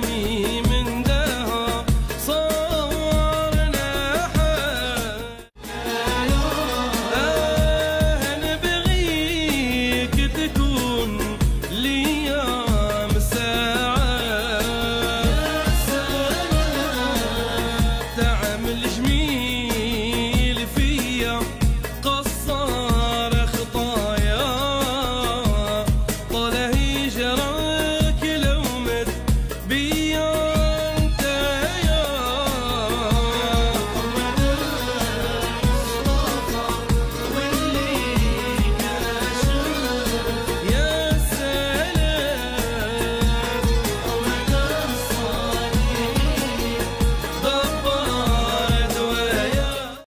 mi